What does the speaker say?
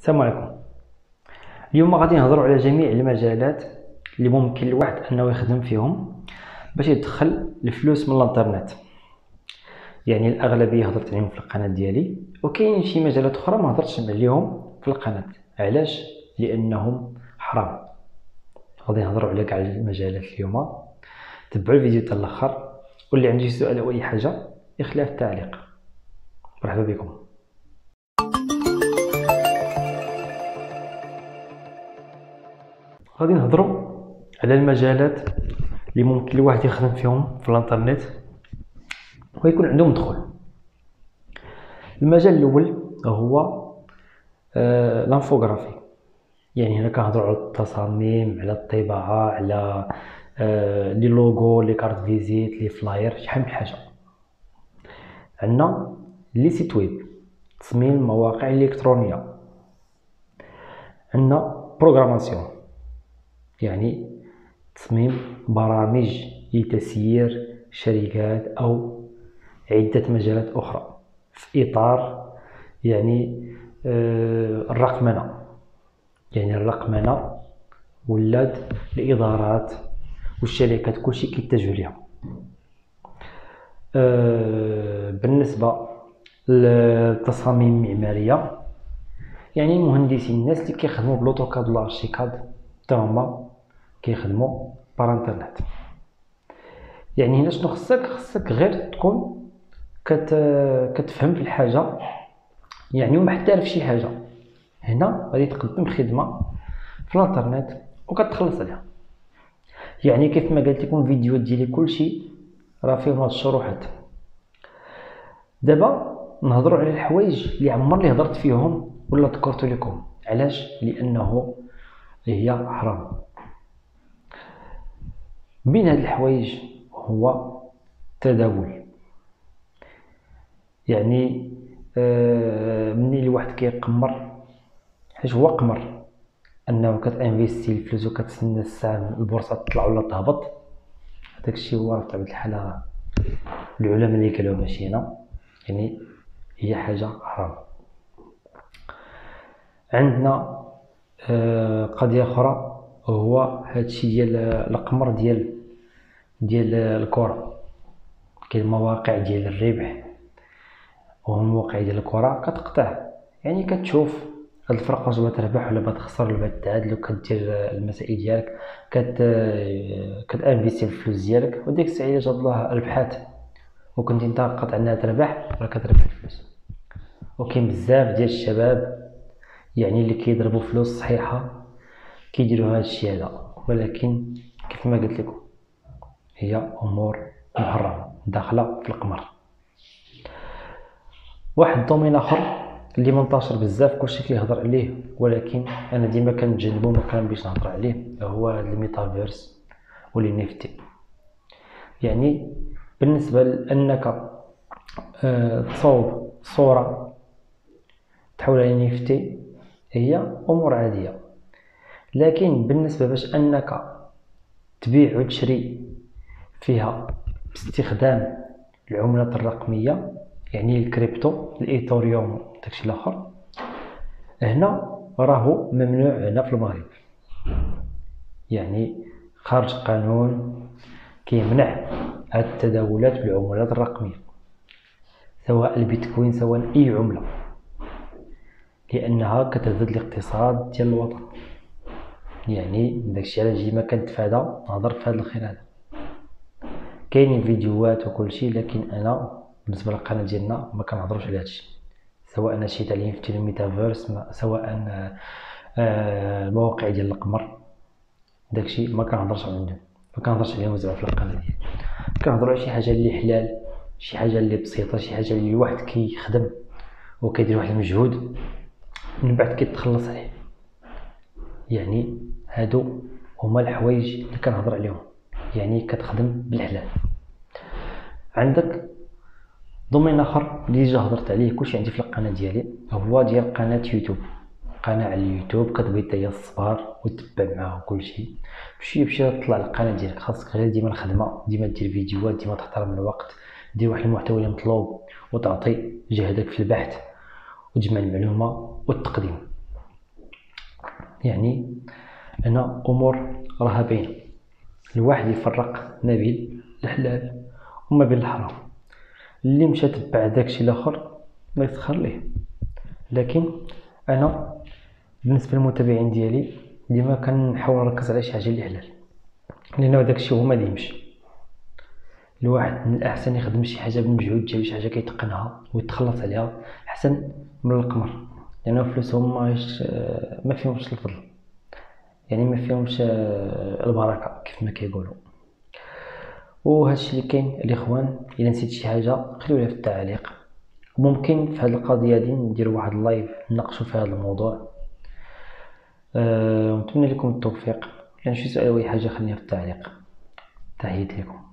السلام عليكم. اليوم غادي نهضروا على جميع المجالات اللي ممكن الواحد أنه يخدم فيهم باش يدخل الفلوس من الانترنت. يعني الأغلبية هضرت عليهم في القناة ديالي وكاين شي مجالات أخرى ما هضرتش عليهم في القناة. علاش؟ لأنهم حرام. غادي نهضروا على كاع المجالات اليوم. تبعوا الفيديو حتى الأخر واللي عنده سؤال أو أي حاجة يخليها في التعليق. مرحبا بكم. غادي نهضروا على المجالات اللي ممكن الواحد يخدم فيهم في الانترنت ويكون عنده مدخول المجال الأول هو آه l'infographie يعني هنا كنهضروا على التصاميم على الطباعة على آه les logos les cartes visites les flyers شحال من حاجة عندنا les sites web تصميم مواقع إلكترونية. عندنا programmation يعني تصميم برامج لتسيير شركات أو عدة مجالات أخرى في إطار يعني آه، الرقمنة. يعني الرقمنة ولات الإدارات والشركات كلشي كيتجهوا ليها. آه، بالنسبة للتصاميم المعمارية يعني مهندسين الناس اللي كيخدموا ب l'AutoCAD ولا ArchiCAD حتى هما كيخدموا par internet يعني هنا شنو خصك؟ خصك غير تكون كت كتفهم في الحاجة. يعني ومحترف شي حاجة. هنا غادي تقدم خدمة في الانترنت وكتخلص عليها. يعني كيف ما قلت لكم الفيديوهات ديالي كلشي راه فيهم هاد الشروحات. دابا نهضروا على الحوايج اللي عمرني هضرت فيهم ولا ذكرت لكم. علاش؟ لأنه هي حرام. من هاد الحوايج هو التداول. يعني آه مني الواحد كيقمر حيت هو قمر انه كتانفيستي الفلوس وكتسنى السهم البورصة تطلع ولا تهبط. هذاك الشيء هو بطبيعة الحال العلماء اللي قالوا ماشي أنا يعني هي حاجة حرام. عندنا آه قضية أخرى هو هادشي ديال القمر ديال ديال الكرة. كاين مواقع ديال الربح. ومواقع ديال الكرة كتقطع. يعني كتشوف هاد الفرقة واش تربح ولا تخسر ولا تعادل وكدير المسائل ديالك كت كتأنفيستي الفلوس ديالك. وديك الساعة جات الله البحات وكنتي أنت قاطع أنها تربح راه كتربح الفلوس. وكاين بزاف ديال الشباب يعني اللي كيضربوا فلوس صحيحة كيديروا هذا الشيء هذا. ولكن كيف ما قلت لكم هي أمور محرمه داخلة في القمار. واحد ال domaine آخر اللي منتشر بزاف كلشي كيهضر عليه ولكن أنا ديما كنتجنبو ما كنبغيش نهضر عليه هو الميتافيرس و les NFT. يعني بالنسبة لأنك أه تصوب صورة تحولها ل NFT هي أمور عادية. لكن بالنسبة باش أنك تبيع وتشري فيها باستخدام العملات الرقمية يعني الكريبتو الإيثيريوم داكشي الآخر. هنا راهو ممنوع هنا في المغرب. يعني خارج قانون كيمنع هاد التداولات بالعملات الرقمية سواء البيتكوين سواء أي عملة لأنها كتهدد الاقتصاد ديال الوطن. يعني داكشي علاش ديما كنتفادى نهضر في هذا الخير هذا. كاينين فيديوهات وكل شيء لكن أنا بالنسبة للقناة ديالنا ما كنهضروش على هادشي. سواء نشيد تعليم في الميتافيرس سواء آه، المواقع ديال القمر داكشي ما كنهضرش عندهم. ما كنهضرش عليهم زعما في القناة ديالي. كنهضروا على شي حاجة اللي حلال شي حاجة اللي بسيطة شي حاجة اللي الواحد كيخدم وكيدير واحد المجهود من بعد كيتخلص عليه يعني هادو هما الحوايج اللي كنهضر عليهم. يعني كتخدم بالحلال عندك domaine آخر اللي جا هضرت عليه كلشي عندي في القناة ديالي هو ديال قناة يوتيوب. قناة على اليوتيوب كتبغي دير الصبر وتبع معاه كلشي بشي بشي تطلع القناة ديالك خاصك غير ديما الخدمة ديما دير فيديوهات ديما تحترم الوقت دير واحد المحتوى اللي مطلوب وتعطي جهدك في البحث وتجمع المعلومة والتقديم. يعني أنا أمور راها باينة. الواحد يفرق ما بين الحلال وما بين الحرام. اللي مشى تبع داكشي الآخر ما يسخر ليه. لكن أنا بالنسبة للمتابعين ديالي ديما كنحاول نركز على شي حاجة اللي حلال لأن داكشي هو ما ديمش. الواحد من الأحسن يخدم شي حاجة بمجهود ديالو شي حاجة كيتقنها ويتخلص عليها أحسن من القمر. لأن فلوسهم ما ما فيهمش الفضل. يعني ما فيهمش البركة. كيف ما كيقولوا. وهادشي اللي كاين الإخوان إلا نسيت شي حاجة خليوها في التعليق. ممكن في هذه القضية دي ندير واحد اللايف نناقشوا في هذا الموضوع. أه ونتمنى لكم التوفيق. كان شي سؤال أو أي حاجة خليها في التعليق. تحياتي لكم.